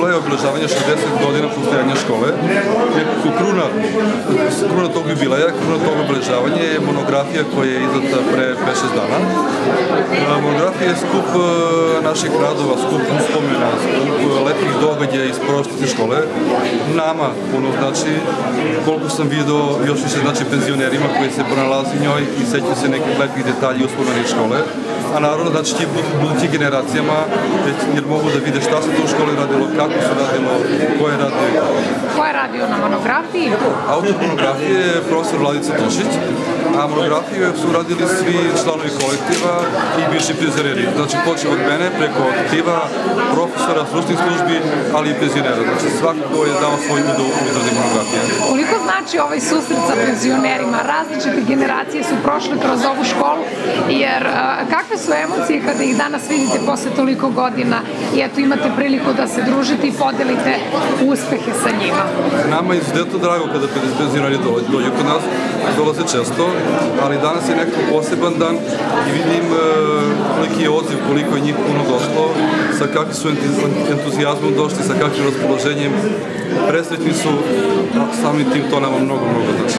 bila je obeležavanje 60 godina postojanja škole. Kruna, kruna tog jubileja, kruna tog obeležavanja je monografija koja je izdata pre 5-6 dana. Monografija je skup e, naših radova, skup uspomena, skup lepih događaja iz prošlosti škole. Nama puno znači, koliko sam video, još više znači penzionerima koji se pronalazi njoj i sećaju se nekih lepih detalji uspomena iz škole a naravno znači će budućim generacijama jer mogu da vide šta se to u školi radilo, kako se radilo, ko je radio i kako. Ko je radio na monografiji? Autor monografije je profesor Vladica Tošić, a monografiju su radili svi članovi kolektiva i bivši penzioneri. Znači počeo od mene preko aktiva, profesora, stručnih službi, ali i penzionera. Znači svako ko je dao svoj udov u izradi monografije. Znači ovaj susret sa penzionerima? Različite generacije su prošle kroz ovu školu, jer kakve su emocije kada ih danas vidite posle toliko godina i eto imate priliku da se družite i podelite uspehe sa njima? Nama je izuzetno drago kada penzionari dođu kod nas, dolaze često, ali danas je neko poseban dan i vidim e, koliki je odziv, koliko je njih puno došlo, sa kakvim su entuzijazmom došli, sa kakvim raspoloženjem, presretni su, samim tim to nama mnogo, mnogo znači.